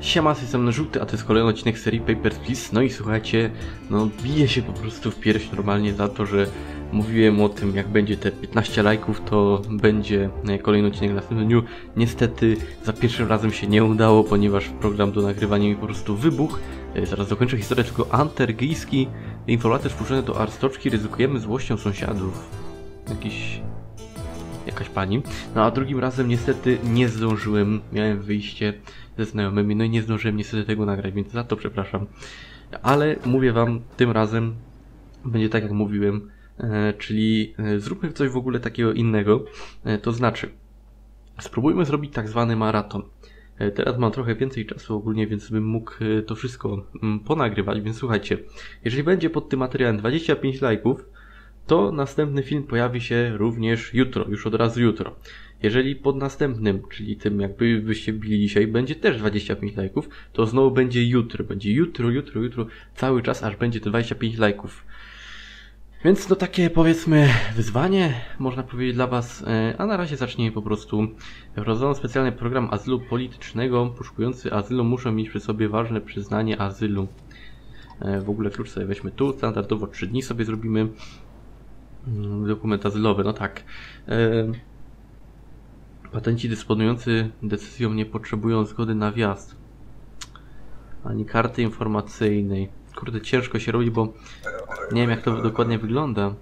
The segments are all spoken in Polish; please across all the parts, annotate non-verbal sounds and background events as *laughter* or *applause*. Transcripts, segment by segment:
Siema, jestem Żółty, a to jest kolejny odcinek serii Papers, Please. No i słuchajcie, no bije się po prostu w pierś normalnie za to, że mówiłem o tym, jak będzie te 15 lajków, to będzie e, kolejny odcinek w następnym dniu. Niestety za pierwszym razem się nie udało, ponieważ program do nagrywania mi po prostu wybuchł. E, Zaraz dokończę historię, tylko antergijski informator wpuszczony do arstoczki, ryzykujemy złością sąsiadów. Jakiś jakaś pani. No a drugim razem niestety nie zdążyłem, miałem wyjście ze znajomymi, no i nie zdążyłem niestety tego nagrać, więc za to przepraszam. Ale mówię wam, tym razem będzie tak jak mówiłem, e, czyli e, zróbmy coś w ogóle takiego innego, e, to znaczy spróbujmy zrobić tak zwany maraton. Teraz mam trochę więcej czasu ogólnie, więc bym mógł to wszystko mm, ponagrywać, więc słuchajcie, jeżeli będzie pod tym materiałem 25 lajków, to następny film pojawi się również jutro, już od razu jutro. Jeżeli pod następnym, czyli tym jakby bili dzisiaj, będzie też 25 lajków, to znowu będzie jutro, będzie jutro, jutro, jutro, cały czas, aż będzie te 25 lajków. Więc to takie powiedzmy wyzwanie, można powiedzieć dla Was, e, a na razie zacznijmy po prostu. Wprowadzono specjalny program azylu politycznego. Poszukujący azylu muszą mieć przy sobie ważne przyznanie azylu. E, W ogóle klucz sobie weźmy tu, standardowo 3 dni sobie zrobimy. Mm, Dokument azylowy, no tak. Patenci dysponujący decyzją nie potrzebują zgody na wjazd. Ani karty informacyjnej. Kurde, ciężko się robi, bo nie wiem jak to dokładnie wygląda.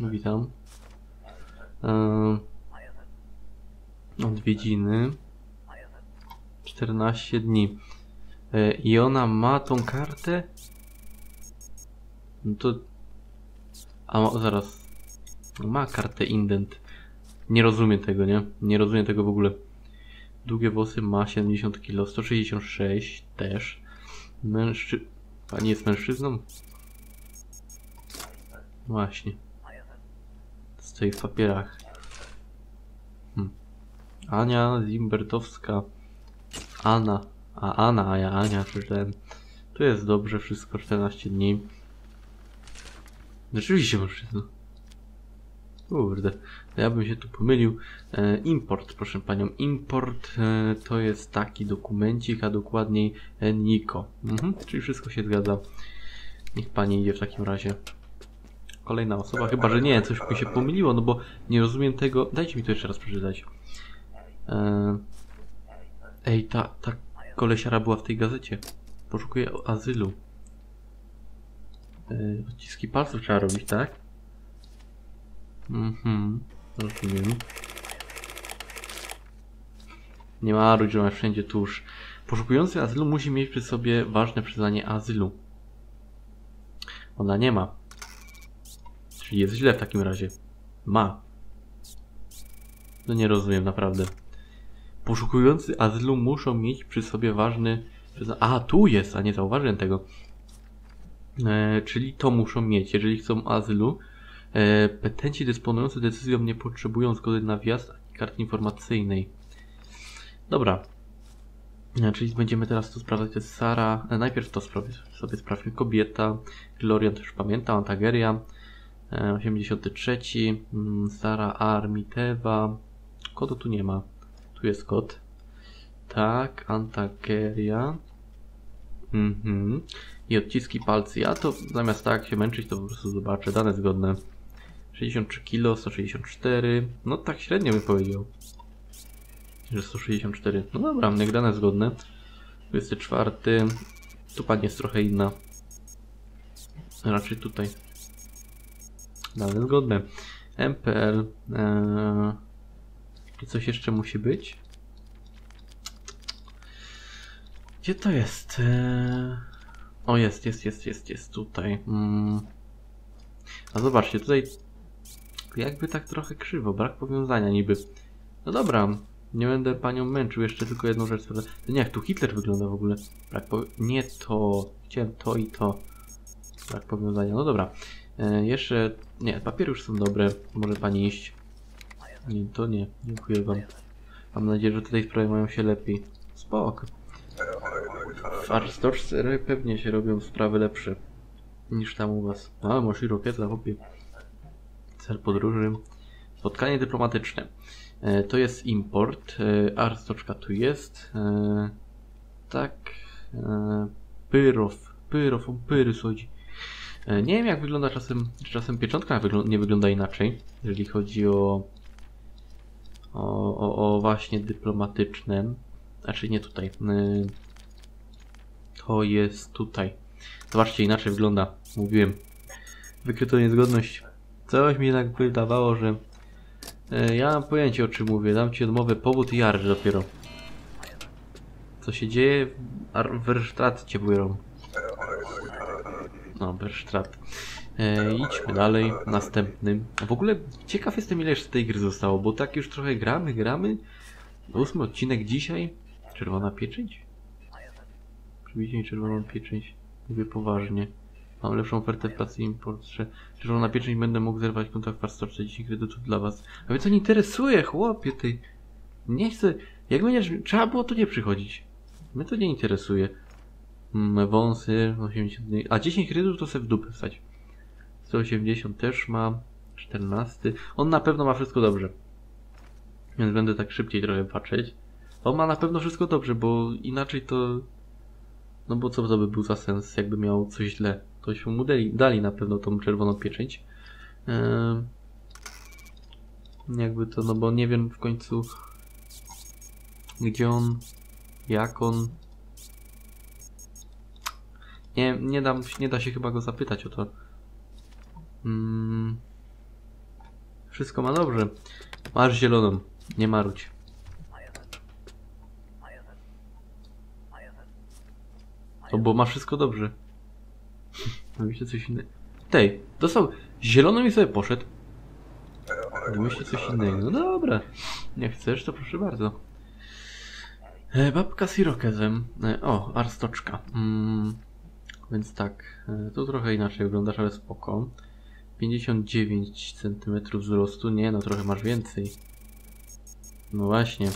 No witam. Odwiedziny. 14 dni. E, I ona ma tą kartę? No to... A zaraz. Ma kartę indent. Nie rozumiem tego, nie? Nie rozumiem tego w ogóle. Długie włosy ma 70 kg, 166 też. Mężczy... Pani jest mężczyzną? Właśnie. Stoi w papierach. Hm. Ania Zimbertowska. Anna. A Anna, a ja Ania przeczytałem. Tu jest dobrze wszystko, 14 dni. Rzeczywiście mężczyzna. Kurde, to ja bym się tu pomylił. E, import, proszę panią. Import e, to jest taki dokumencik, a dokładniej e, Niko. Mhm, czyli wszystko się zgadza. Niech pani idzie w takim razie. Kolejna osoba, chyba że nie, coś mi się pomyliło, no bo nie rozumiem tego. Dajcie mi to jeszcze raz przeczytać. E, ej, ta, ta kolesiara była w tej gazecie. Poszukuję azylu. E, odciski palców trzeba robić, tak? Mhm, rozumiem. Nie ma że masz wszędzie tuż. Poszukujący azylu musi mieć przy sobie ważne przyznanie azylu. Ona nie ma. Czyli jest źle w takim razie. Ma. No nie rozumiem, naprawdę. Poszukujący azylu muszą mieć przy sobie ważny... A, tu jest, a nie zauważyłem tego. E, czyli to muszą mieć. Jeżeli chcą azylu, E, Petenci dysponujący decyzją nie potrzebują zgody na wjazd ani karty informacyjnej. Dobra. E, Czyli będziemy teraz tu sprawdzać. To jest Sara. Najpierw to sprawi- sobie sprawdźmy. Kobieta. Glorian też pamiętam. Antageria. E, 83. Mm, Sara Armitewa. Kodu tu nie ma. Tu jest kod. Tak. Antageria. Mhm. I odciski palcy. Ja to zamiast tak się męczyć, to po prostu zobaczę. Dane zgodne. 63 kg, 164. No tak średnio bym powiedział. Że 164. No dobra, jak dane zgodne. 24. Tu pani jest trochę inna. Raczej tutaj. Dane zgodne. MPL. Eee, coś jeszcze musi być? Gdzie to jest? Eee... O, jest, jest, jest, jest, jest tutaj. Mm. A zobaczcie, tutaj jakby tak trochę krzywo, brak powiązania niby. No dobra, nie będę panią męczył, jeszcze tylko jedną rzecz. Nie, jak tu Hitler wygląda w ogóle. Brak po... Nie to, chciałem to i to. Brak powiązania, no dobra. E, jeszcze, nie, papiery już są dobre, może pani iść. Nie, to nie, dziękuję wam. Mam nadzieję, że tutaj sprawy mają się lepiej. Spoko. W Arstoczce pewnie się robią sprawy lepsze niż tam u was. A, masz i rokieta, chłopie. Cel podróży. Spotkanie dyplomatyczne. E, to jest import. E, arstoczka tu jest. E, tak. E, pyrow. Pyrow, on pyry schodzi. E, nie wiem jak wygląda czasem, czy czasem pieczątka nie wygląda inaczej, jeżeli chodzi o, o, o, o właśnie dyplomatyczne. Znaczy nie tutaj. To jest tutaj. Zobaczcie, inaczej wygląda. Mówiłem. Wykryto niezgodność. Coś mi jednak wydawało, że e, ja mam pojęcie o czym mówię. Dam ci odmowę powód i arż dopiero. Co się dzieje? Ar- Wersztrat cię biorą. No, Wersztrat. E, idźmy dalej. Następnym. W ogóle ciekaw jestem ile jeszcze tej gry zostało, bo tak już trochę gramy, gramy. Ósmy odcinek dzisiaj. Czerwona pieczęć? Przybicie czerwoną pieczęć. Mówię poważnie. Mam lepszą ofertę w pracy import, że czerwona pieczęć będę mógł zerwać kontrakt w 140 kredytów dla was. A więc co nie interesuje, chłopie, ty. Nie chcę. Jak będziesz. Trzeba było tu nie przychodzić. Mnie to nie interesuje. Mm, wąsy, 80. A 10 kredytów to sobie w dupę wstać. 180 też ma. 14. On na pewno ma wszystko dobrze. Więc będę tak szybciej trochę patrzeć. On ma na pewno wszystko dobrze, bo inaczej to. No bo co to by był za sens, jakby miał coś źle? To się mu dali, dali na pewno tą czerwoną pieczęć. Ehm, jakby to, no bo nie wiem w końcu gdzie on, jak on. Nie, nie, dam, nie da się chyba go zapytać o to. Mm, wszystko ma dobrze. Masz zieloną, nie marudź. To bo ma wszystko dobrze. *laughs* Wymyślę coś innego. Tej, dostał zieloną i sobie poszedł. Wymyślę coś innego. No dobra. Nie chcesz, to proszę bardzo. E, babka z irokezem. E, o, arstoczka. Mm, więc tak, e, tu trochę inaczej wyglądasz, ale spoko. 59 cm wzrostu. Nie, no trochę masz więcej. No właśnie.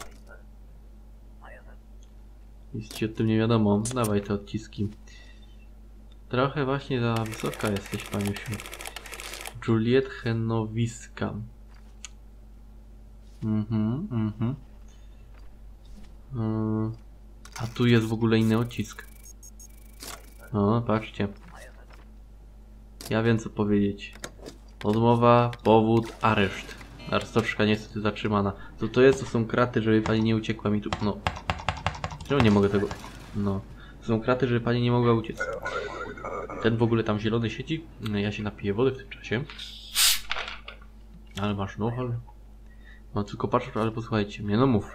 Nic ci o tym nie wiadomo. Dawaj te odciski. Trochę właśnie za wysoka jesteś, paniusiu. Juliet Henowiska. Mhm, mhm. Yy, A tu jest w ogóle inny odcisk. O, patrzcie. Ja wiem co powiedzieć. Odmowa, powód, areszt. Arstoczka niestety zatrzymana. Co to jest? To są kraty, żeby pani nie uciekła mi tu. No. Czemu nie mogę tego? No. Są kraty, żeby pani nie mogła uciec. Ten w ogóle tam zielony siedzi. No, Ja się napiję wody w tym czasie. Ale masz no, ale... No tylko patrz, ale posłuchajcie mnie, no mów.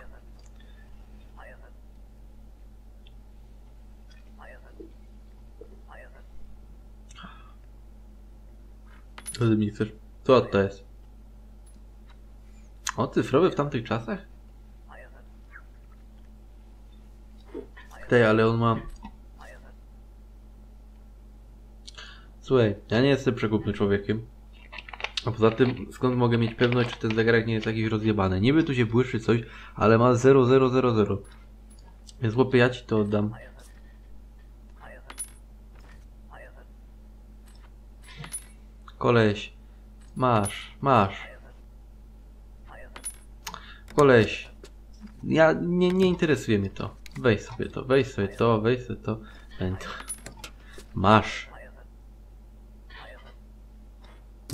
Co ty mi chcesz? Co to jest? O, cyfrowy w tamtych czasach? Tej, ale on ma... Słuchaj, ja nie jestem przekupnym człowiekiem. A poza tym, skąd mogę mieć pewność, czy ten zegarek nie jest jakiś rozjebany? Niby tu się błyszczy coś, ale ma 0000. Więc chłopie, ja ci to oddam. Koleś, masz, masz. Koleś, ja nie, nie interesuje mnie to. Weź sobie to, weź sobie to, weź sobie to. Masz.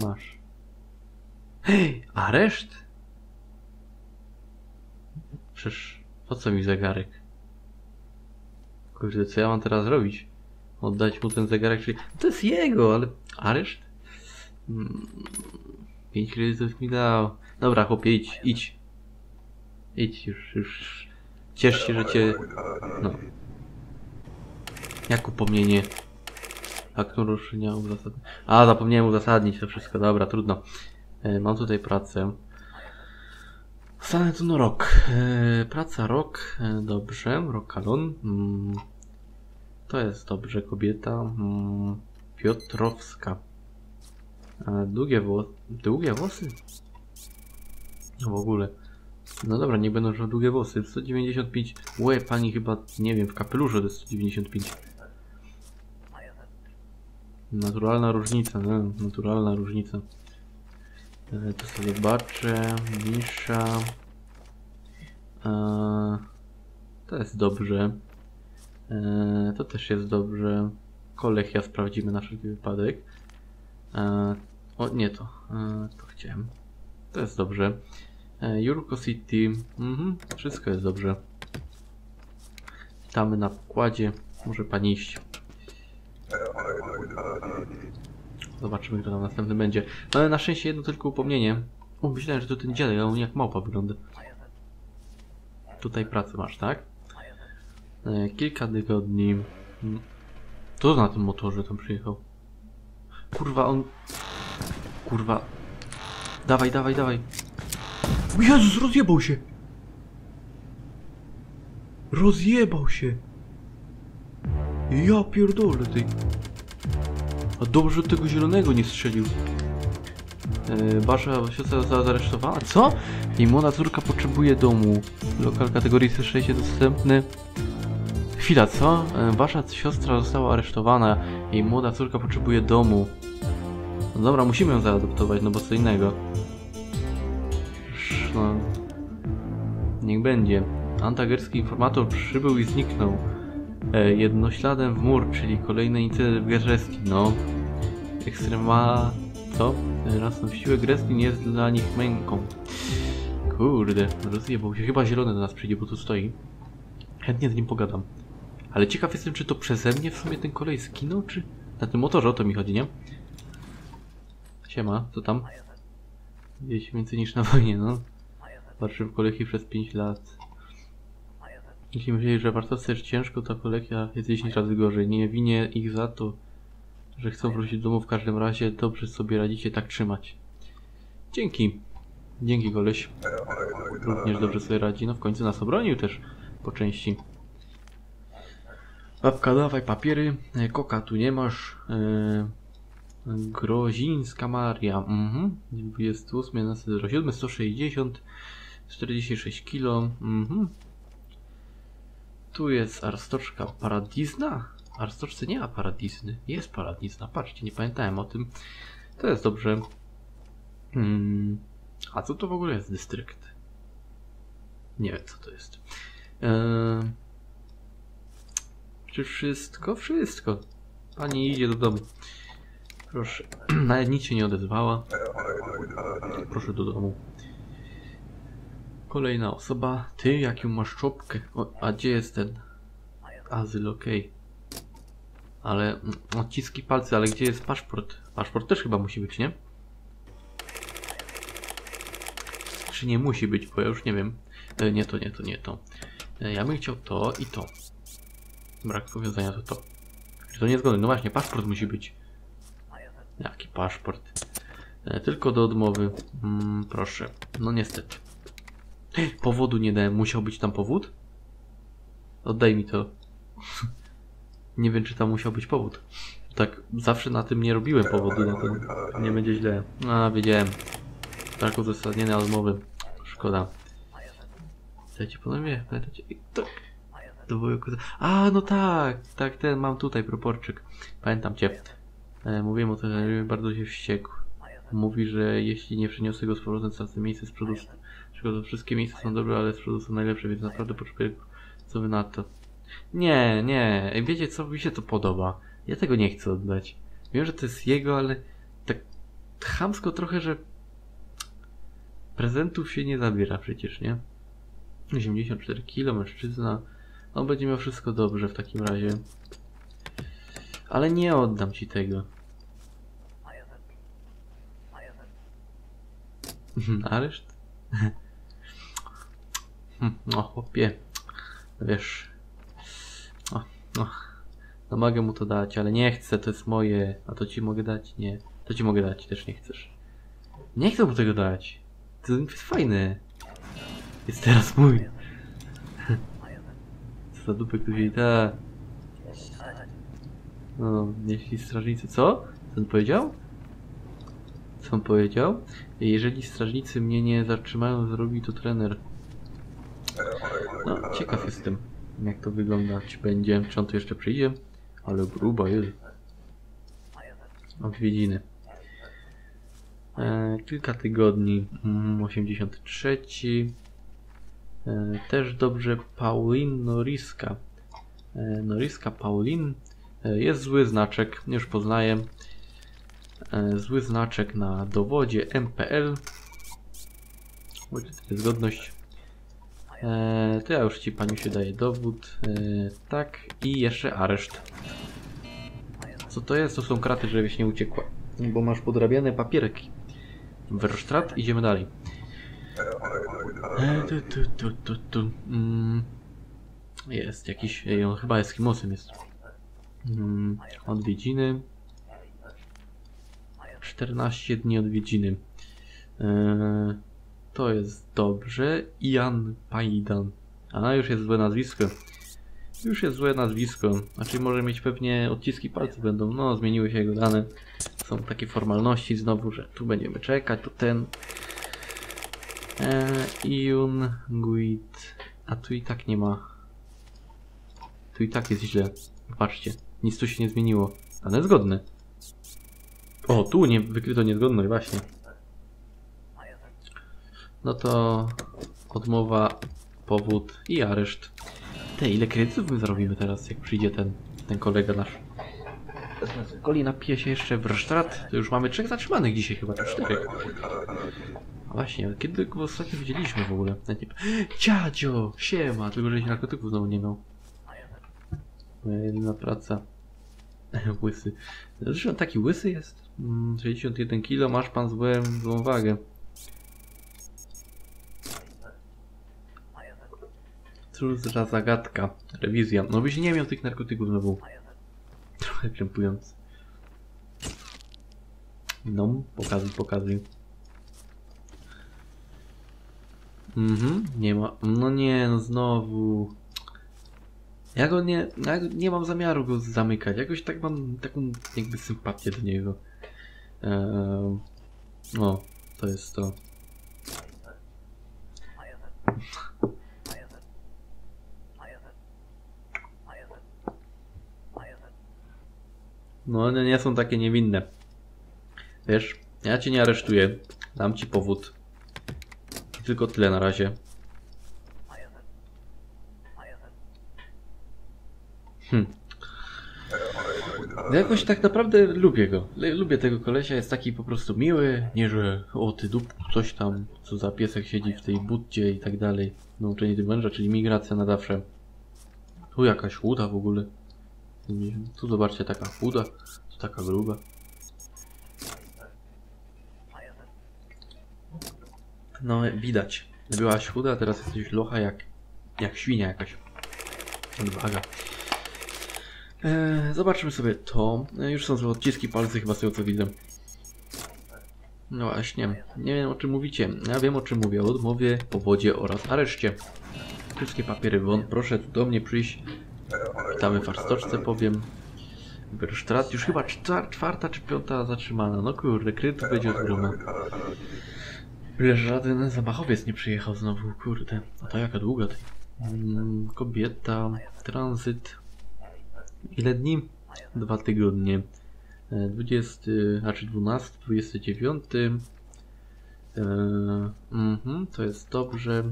Masz. Hej, areszt? Przecież po co mi zegarek? Kurde, co ja mam teraz robić? Oddać mu ten zegarek, czyli... To jest jego, ale... Areszt? Mm, Pięć kredytów mi dał. Dobra, chłopie, idź, idź. Idź już, już. Ciesz się, że cię... No. Jak upomnienie? Akt naruszenia uzasadnienia. A, zapomniałem uzasadnić to wszystko. Dobra, trudno. E, mam tutaj pracę. Stanę tu na rok. E, praca rok. E, dobrze. Rokalon. Mm. To jest dobrze. Kobieta. Mm. Piotrowska. Długie włosy. Długie włosy? No w ogóle. No dobra, nie będą już długie włosy. 195. Łe, pani chyba, nie wiem, w kapeluszu to jest 195. Naturalna różnica, no, naturalna różnica. E, To sobie zobaczę. Nisza. Eee, to jest dobrze. Eee, to też jest dobrze. Kolechia sprawdzimy na wszelki wypadek. Eee, o, nie to. Eee, to chciałem. To jest dobrze. Eee, Jurko City. Mhm, wszystko jest dobrze. Witamy na pokładzie. Może pani iść. Zobaczymy, kto tam następny będzie. No ale na szczęście jedno tylko upomnienie. O, myślałem, że to ten dziadek, a on jak małpa wygląda. Tutaj pracę masz, tak? E, kilka tygodni. Mm. To na tym motorze tam przyjechał. Kurwa, on... Kurwa. Dawaj, dawaj, dawaj. Jezus, rozjebał się! Rozjebał się! Ja pierdolę, ty. A dobrze, tego zielonego nie strzelił. Yy, Wasza siostra została zaresztowana. Co? Jej młoda córka potrzebuje domu. Lokal kategorii C6 jest dostępny. Chwila, co? Yy, Wasza siostra została aresztowana. Jej młoda córka potrzebuje domu. No dobra, musimy ją zaadoptować, no bo co innego. No. Niech będzie. Antagerski informator przybył i zniknął. E, jednośladem w mur, czyli kolejny incydent w Gerzeski, no. Ekstrema... co? Rasną siłę Greskin jest dla nich męką. Kurde, rozjebał się. Chyba zielony do nas przyjdzie, bo tu stoi. Chętnie z nim pogadam. Ale ciekaw jestem, czy to przeze mnie w sumie ten kolej skinął, czy... Na tym motorze o to mi chodzi, nie? Siema, co tam? Się więcej niż na wojnie, no. Patrzę w kolejki przez 5 lat. Jeśli myśleli, że wartowcy jest ciężko, to kolekcja jest 10 razy gorzej. Nie winię ich za to, że chcą wrócić do domu w każdym razie. Dobrze sobie radzicie tak trzymać. Dzięki. Dzięki koleś. Również dobrze sobie radzi. No w końcu nas obronił też po części. Babka, dawaj papiery. Koka tu nie masz. E, Grozińska Maria. Mhm. 28 na 07 160 46 kilo. Mhm. Tu jest arstoczka paradizna. Arstoczce nie ma paradizny. Jest paradizna. Patrzcie, nie pamiętałem o tym. To jest dobrze. Hmm. A co to w ogóle jest dystrykt? Nie wiem, co to jest. Eee... Czy wszystko? Wszystko. Pani idzie do domu. Proszę. *clears throat* Nawet nic się nie odezwała. Proszę do domu. Kolejna osoba. Ty, jaką masz czopkę? O, a gdzie jest ten? Azyl, okej. Ale mm, odciski palcy, ale gdzie jest paszport? Paszport też chyba musi być, nie? Czy nie musi być, bo ja już nie wiem. E, nie to, nie to, nie to. E, ja bym chciał to i to. Brak powiązania to to. Czy to niezgodne? No właśnie, paszport musi być. Jaki paszport? E, tylko do odmowy. Mm, proszę. No niestety. *gasps* Powodu nie dałem. Musiał być tam powód? Oddaj mi to. *laughs* nie wiem, czy tam musiał być powód. Tak, zawsze na tym nie robiłem powodu, na to nie będzie źle. A, wiedziałem. Tak uzasadnione odmowy. Szkoda. Słuchajcie, panowie, To... Dwójko... A, no tak, tak, ten mam tutaj proporczyk. Pamiętam cię. E, mówiłem o tym, że bardzo się wściekł. Mówi, że jeśli nie przyniosę go z powrotem, te miejsce z przodu Szkoda, wszystkie miejsca są dobre, ale z przodu są najlepsze, więc naprawdę potrzebuję co wy na to. Nie, nie, wiecie co, mi się to podoba. Ja tego nie chcę oddać. Wiem, że to jest jego, ale tak chamsko trochę, że prezentów się nie zabiera przecież, nie? 84 kilo, mężczyzna. On będzie miał wszystko dobrze w takim razie. Ale nie oddam ci tego. Areszt? *laughs* No chłopie, wiesz, o, no, no mogę mu to dać, ale nie chcę, to jest moje, a to ci mogę dać? Nie, to ci mogę dać, też nie chcesz. Nie chcę mu tego dać, to jest fajne. Jest teraz mój. Co za dupę jej da. No, jeśli strażnicy, co? Co on powiedział? Co on powiedział? Jeżeli strażnicy mnie nie zatrzymają, zrobi to trener. No, ciekaw jestem, jak to wyglądać będzie. Czy on tu jeszcze przyjdzie? Ale gruba jest. Odwiedziny. E, kilka tygodni. Mm, 83. E, też dobrze Paulin Noriska. E, Noriska Paulin. E, jest zły znaczek, już poznaję. E, zły znaczek na dowodzie MPL. Zgodność. E, to ja już ci paniu się daję dowód. E, tak i jeszcze areszt. Co to jest? To są kraty, żebyś nie uciekła. Bo masz podrabiane papierki. Wersztrat, idziemy dalej. E, tu, tu, tu, tu, tu. Mm. Jest jakiś, on chyba jest. Mm. Odwiedziny. 14 dni odwiedziny. E, to jest dobrze. Ian Paidan. A, już jest złe nazwisko. Już jest złe nazwisko. Znaczy może mieć pewnie odciski palców będą. No, zmieniły się jego dane. Są takie formalności znowu, że tu będziemy czekać, tu ten. Eee, Iun Guid. A tu i tak nie ma. Tu i tak jest źle. Patrzcie, nic tu się nie zmieniło. Ale zgodne. O, tu nie wykryto niezgodność, właśnie. No to odmowa, powód i areszt. Te, ile kredytów my zarobimy teraz, jak przyjdzie ten, ten kolega nasz? Koli napije się jeszcze w resztrat, to już mamy trzech zatrzymanych dzisiaj chyba, czy czterech. A właśnie, kiedy go ostatnio widzieliśmy w ogóle? Nie... Dziadzio! Siema! Tylko, że się narkotyków znowu nie miał. Moja jedyna praca. *laughs* Łysy. Zresztą taki łysy jest? Mm, 61 kg, masz pan złą, złą wagę. Cóż za zagadka. Rewizja. No byś nie miał tych narkotyków znowu. Trochę krępujący. No, pokazuj, pokazuj. Mhm, nie ma. No nie, no znowu. Ja go nie. Ja nie mam zamiaru go zamykać. Jakoś tak mam taką jakby sympatię do niego. Eee, o, to jest to. No one nie są takie niewinne. Wiesz, ja cię nie aresztuję. Dam ci powód. Tylko tyle na razie. Hm. No jakoś tak naprawdę lubię go. Lubię tego kolesia, jest taki po prostu miły. Nie, że o ty dupku, coś tam, co za piesek siedzi w tej buddzie i tak dalej. Nauczenie tym męża, czyli migracja na zawsze. Tu jakaś chuda w ogóle. Tu zobaczcie, taka chuda, tu taka gruba. No, widać. Byłaś chuda, teraz jesteś locha jak, jak świnia jakaś. Odwaga. Eee, zobaczmy sobie to. E, już są odciski palcy chyba z tego co widzę. No właśnie, nie wiem o czym mówicie. Ja wiem o czym mówię. O odmowie, powodzie oraz areszcie. Wszystkie papiery won. Proszę tu do mnie przyjść. Witamy w Arstoczce, powiem. Bersztrat, już chyba czwarta czy piąta zatrzymana. No kurde, kryt będzie od groma. Byle żaden zamachowiec nie przyjechał znowu, kurde. A to jaka długa tej. Mm, kobieta, tranzyt. Ile dni? Dwa tygodnie. E, 20, znaczy 12, 29. E, mhm, to jest dobrze.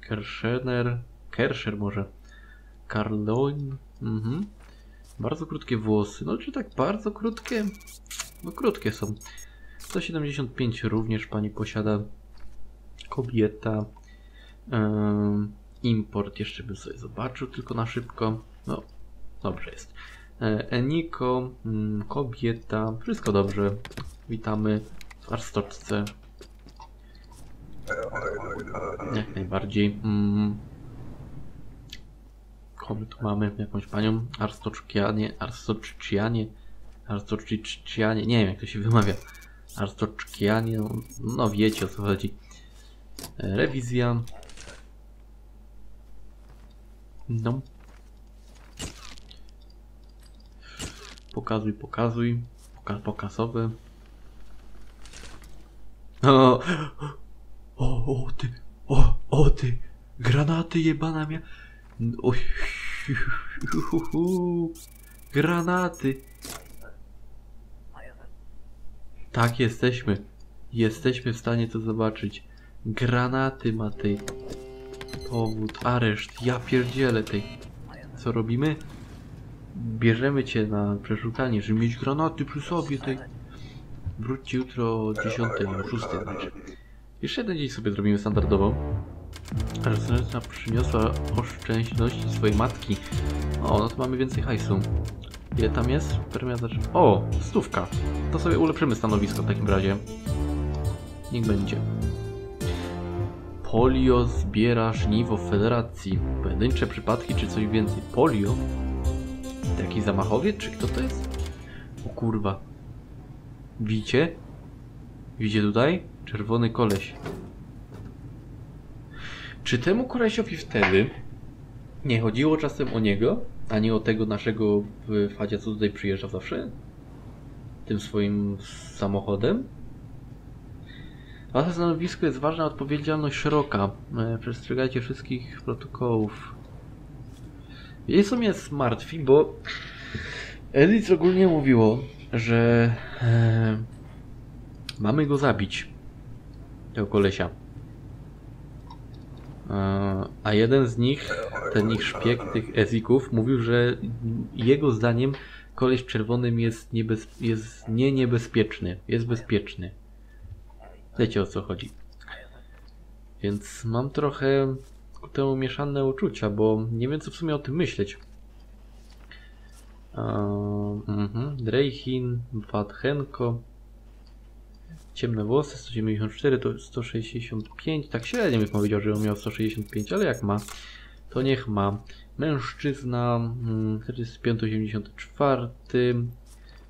Kershener, Kersher może. Karloin. Mhm. Bardzo krótkie włosy. No czy tak bardzo krótkie? No krótkie są. 175 również pani posiada. Kobieta. Import jeszcze bym sobie zobaczył, tylko na szybko. No, dobrze jest. E, Eniko, mm, kobieta, wszystko dobrze. Witamy w Arstoczce. Jak najbardziej. Mm. Kogo tu mamy? Jakąś panią? Arstoczkianie, Arstoczcianie, Arstoczcianie, nie wiem jak to się wymawia. Arstoczkianie, no, no wiecie o co chodzi. Rewizja. No. Pokazuj, pokazuj. Poka pokasowe. O, o, o ty, o, o ty, granaty jebana mia... Granaty. Tak, jesteśmy. Jesteśmy w stanie to zobaczyć. Granaty, Matej. Powód, areszt, ja pierdzielę tej. Co robimy? Bierzemy cię na przeszukanie, żeby mieć granaty przy sobie tej. Wróćcie jutro o 10, o 6 znaczy. Jeszcze jeden dzień sobie zrobimy standardowo. Rezydencja przyniosła oszczędności swojej matki. O, no to mamy więcej hajsu. Ile tam jest? Permiazacz... O, stówka. To sobie ulepszymy stanowisko w takim razie. Niech będzie. Polio zbiera żniwo w federacji. Pojedyncze przypadki czy coś więcej. Polio? To jakiś zamachowiec czy kto to jest? O kurwa. Widzicie? Widzicie tutaj? Czerwony koleś. Czy temu kolesiowi wtedy nie chodziło czasem o niego, a nie o tego naszego Fadzia, co tutaj przyjeżdża zawsze? Tym swoim samochodem? Wasze stanowisko jest ważna, odpowiedzialność szeroka. E, Przestrzegajcie wszystkich protokołów. Wiecie co mnie martwi, bo Edith ogólnie mówiło, że e, mamy go zabić. Tego kolesia. E, A jeden z nich, ten ich szpieg tych Ezików, mówił, że jego zdaniem koleś czerwonym jest, niebez, jest nie niebezpieczny, jest bezpieczny. Wiecie o co chodzi. Więc mam trochę ku temu mieszane uczucia, bo nie wiem co w sumie o tym myśleć. Drejchin, Wadchenko. Ciemne włosy 194 to 165. Tak średnio bym powiedział, że on miał 165, ale jak ma, to niech ma. Mężczyzna mm, 4584.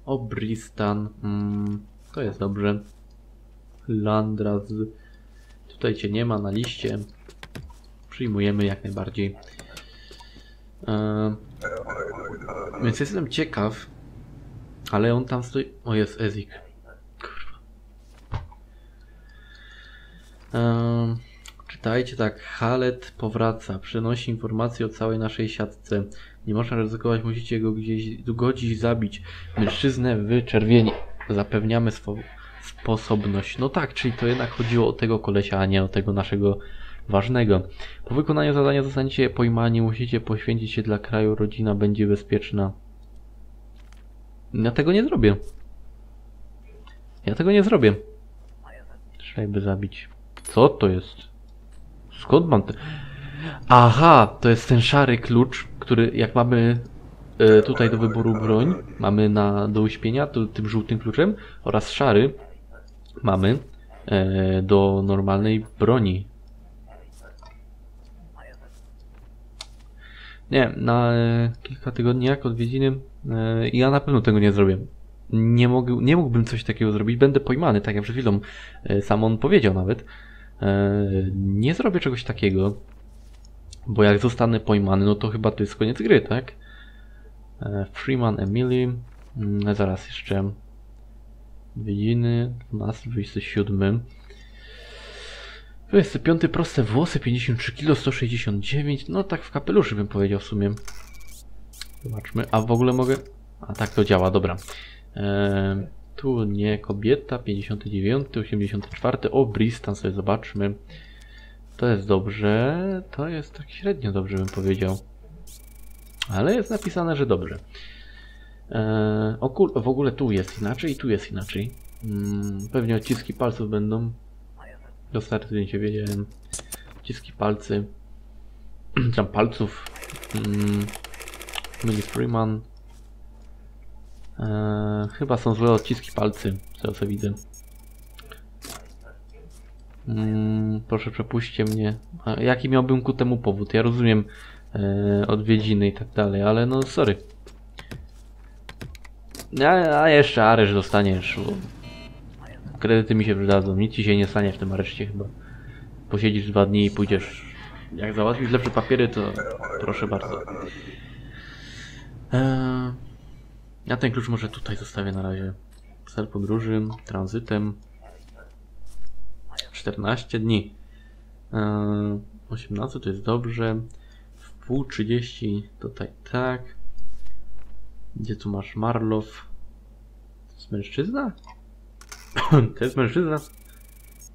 Obristan. Mm, to jest dobrze. Landraz. Tutaj cię nie ma na liście. Przyjmujemy jak najbardziej. Eee, więc jestem ciekaw, ale on tam stoi. O, jest Ezik. Czytajcie tak. Halet powraca. Przynosi informacje o całej naszej siatce. Nie można ryzykować, musicie go gdzieś godzić, zabić. Mężczyznę wyczerwieni. Zapewniamy swoją sposobność. No tak, czyli to jednak chodziło o tego kolesia, a nie o tego naszego ważnego. Po wykonaniu zadania zostaniecie pojmani, musicie poświęcić się dla kraju, rodzina będzie bezpieczna. Ja tego nie zrobię. Ja tego nie zrobię. Trzeba by zabić. Co to jest? Skąd mam te... Aha, to jest ten szary klucz, który jak mamy e, tutaj do wyboru broń, mamy na do uśpienia, to tym żółtym kluczem oraz szary mamy e, do normalnej broni. Nie, na e, kilka tygodni jak odwiedziny ja na pewno tego nie zrobię. Nie, mogę, nie mógłbym coś takiego zrobić, będę pojmany, tak jak przed chwilą sam on powiedział nawet. E, nie zrobię czegoś takiego, bo jak zostanę pojmany, no to chyba to jest koniec gry, tak? E, Freeman Emily, mm, zaraz jeszcze Odwiedziny, 12, 27. 25 proste włosy, 53 kg, 169. No tak w kapeluszy bym powiedział w sumie. Zobaczmy. A w ogóle mogę... A tak to działa, dobra. Eee, tu nie kobieta, 59, 84. O, Bristan sobie zobaczmy. To jest dobrze. To jest tak średnio dobrze bym powiedział. Ale jest napisane, że dobrze. Eee, w ogóle tu jest inaczej i tu jest inaczej. Mm, pewnie odciski palców będą. Do startu zdjęcie wiedziałem. Odciski palcy. *clears throat* Tam palców. Mm, Millie Freeman. Eee, chyba są złe odciski palcy, z tego co widzę. Mm, proszę przepuśćcie mnie. A jaki miałbym ku temu powód? Ja rozumiem e, odwiedziny i tak dalej, ale no sorry. A, a jeszcze areszt dostaniesz. Kredyty mi się przydadzą. Nic ci się nie stanie w tym areszcie chyba. Posiedzisz dwa dni i pójdziesz. Jak załatwisz lepsze papiery, to proszę bardzo. Eee, ja ten klucz może tutaj zostawię na razie. Cel podróży, tranzytem. 14 dni. Eee, 18 to jest dobrze. W pół 30 tutaj tak. Gdzie tu masz Marlow? To jest mężczyzna? *coughs* to jest mężczyzna?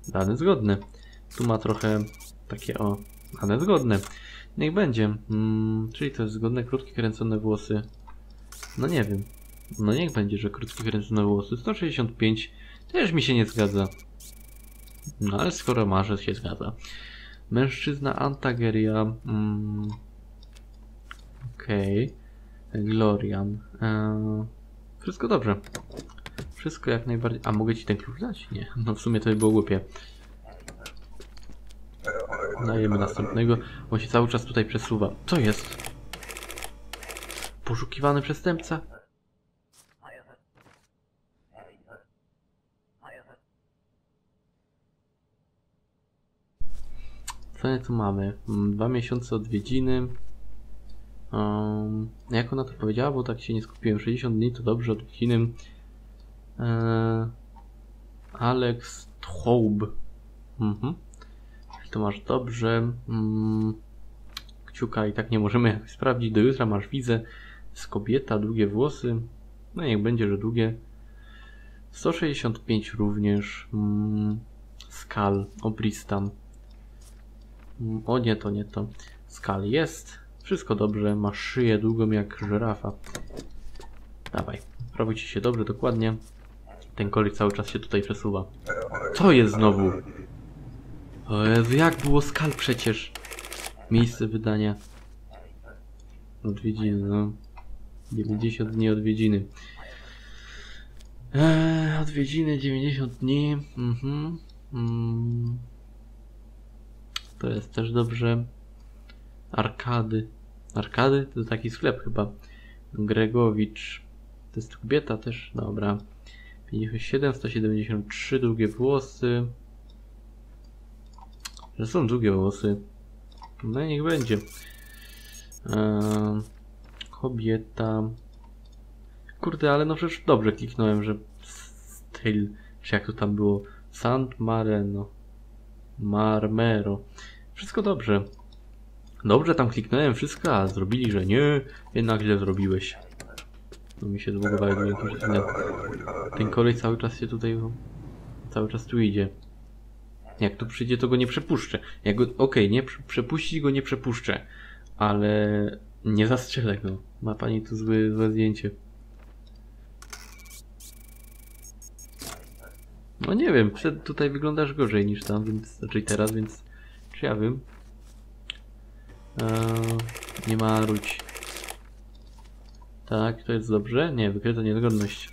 Dany zgodny. Tu ma trochę takie o Ale zgodne. Niech będzie. Mm, czyli to jest zgodne, krótkie, kręcone włosy. No nie wiem. No niech będzie, że krótkie, kręcone włosy. 165 też mi się nie zgadza. No ale skoro marzec się zgadza. Mężczyzna Antageria. Mm, Okej. Glorian. Eee, wszystko dobrze. Wszystko jak najbardziej. A mogę ci ten klucz dać? Nie. No w sumie to by było głupie. Dajemy następnego. On się cały czas tutaj przesuwa. Co jest? Poszukiwany przestępca? Co mamy? Mm, Dwa miesiące odwiedziny. Um, jak ona to powiedziała, bo tak się nie skupiłem. 60 dni to dobrze odwiedziny. Eee, Alex Traub. Mhm. To masz dobrze. Mm, kciuka i tak nie możemy sprawdzić. Do jutra masz wizę. Z kobieta, długie włosy. No niech będzie, że długie. 165 również. Mm, skal, Obristan. Mm, O nie, to nie to. Skal jest. Wszystko dobrze. Masz szyję długą jak żyrafa. Dawaj. Prowadzi się dobrze, dokładnie. Ten koleś cały czas się tutaj przesuwa. Co jest znowu? O Jezu, jak było skal przecież? Miejsce wydania. Odwiedziny, no. 90 dni odwiedziny. Eee, odwiedziny 90 dni. Mhm. Mm. To jest też dobrze. Arkady. Arkady? To taki sklep chyba. Gregowicz. To jest kobieta też? Dobra. 57, 173, długie włosy. Że są długie włosy. No niech będzie. Eee, kobieta. Kurde, ale no przecież dobrze kliknąłem, że styl, czy jak to tam było. Sant Mareno. Marmero. Wszystko dobrze. Dobrze tam kliknąłem wszystko, a zrobili, że nie, jednak źle zrobiłeś. No mi się zbugowały inne. Ten kolej cały czas się tutaj, cały czas tu idzie. Jak tu przyjdzie, to go nie przepuszczę. Jak go, okej, nie prze- przepuścić go nie przepuszczę, ale nie zastrzelę go. Ma pani tu złe, złe zdjęcie. No nie wiem, przed, tutaj wyglądasz gorzej niż tam, więc, znaczy teraz, więc wiem? Eee, nie ma ludzi. Tak, to jest dobrze? Nie, wykryta niezgodność.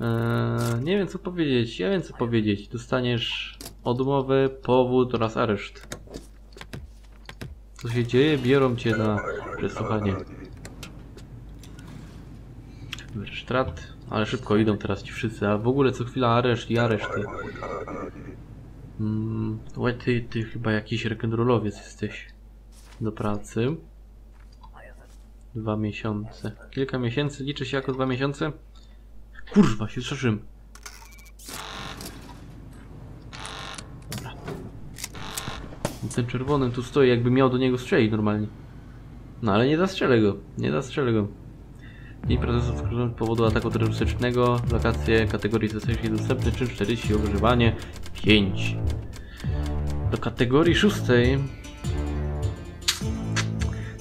Eee, nie wiem co powiedzieć, ja wiem co powiedzieć. Dostaniesz odmowę, powód oraz areszt. Co się dzieje? Biorą cię na przesłuchanie. Strat, ale szybko idą teraz ci wszyscy, a w ogóle co chwila areszt i areszty. Mm, ty, ty chyba jakiś rock'n'rollowiec jesteś. Do pracy. Dwa miesiące. Kilka miesięcy liczy się jako dwa miesiące? Kurwa, się zszarzyłem. Dobra. Ten czerwony tu stoi, jakby miał do niego strzelić normalnie. No ale nie zastrzelę go. Nie zastrzelę go. Dzień procesu z powodu ataku terrorystycznego. Wakacje kategorii dostępne 340 ogrzewanie 5. Do kategorii szóstej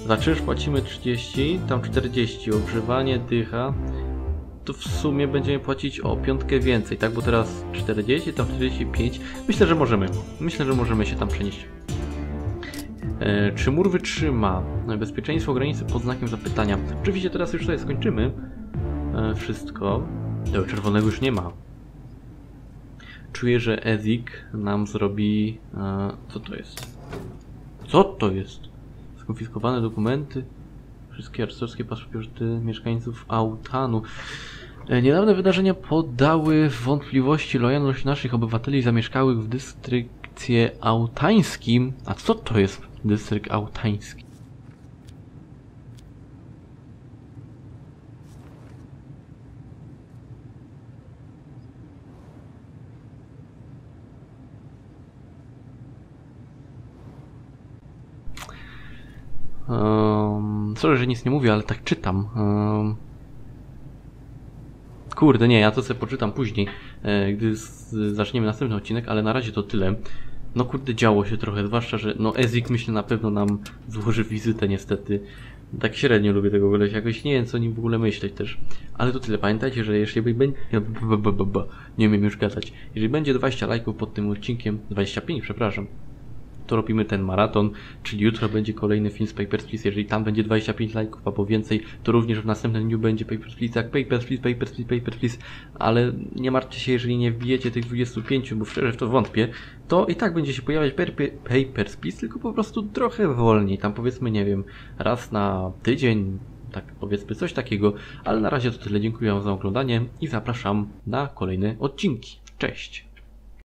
za czynsz płacimy 30, tam 40, ogrzewanie, dycha. To w sumie będziemy płacić o piątkę więcej, tak? Bo teraz 40, tam 45. Myślę, że możemy. Myślę, że możemy się tam przenieść. E, czy mur wytrzyma? Bezpieczeństwo granicy pod znakiem zapytania. Oczywiście teraz już tutaj skończymy. E, wszystko. Tego czerwonego już nie ma. Czuję, że Ezik nam zrobi... E, co to jest? Co to jest? Skonfiskowane dokumenty. Wszystkie arcystowskie paszporty mieszkańców Autanu. E, Niedawne wydarzenia podały wątpliwości lojalność naszych obywateli zamieszkałych w dystrykcie autańskim. A co to jest dystrykt autański? Um, sorry, że nic nie mówię, ale tak czytam. Kurde, nie, ja to sobie poczytam później, e, gdy zaczniemy następny odcinek, ale na razie to tyle. no kurde działo się trochę, zwłaszcza, że no Ezik myślę na pewno nam złoży wizytę niestety. Tak średnio lubię tego kolesia, jakoś nie wiem co o nim w ogóle myśleć też. Ale to tyle, pamiętajcie, że jeśli będzie... Nie umiem już gadać. Jeżeli będzie 20 lajków pod tym odcinkiem, 25 przepraszam, to robimy ten maraton, czyli jutro będzie kolejny film z Papers, Please. Jeżeli tam będzie 25 lajków albo więcej, to również w następnym dniu będzie Papers, Please, jak Papers, Please, Papers, Please, Papers, Please. Ale nie martwcie się, jeżeli nie wbijecie tych 25, bo szczerze w to wątpię, to i tak będzie się pojawiać Papers, Please, tylko po prostu trochę wolniej. Tam powiedzmy, nie wiem, raz na tydzień, tak powiedzmy coś takiego, ale na razie to tyle. Dziękuję za oglądanie i zapraszam na kolejne odcinki. Cześć!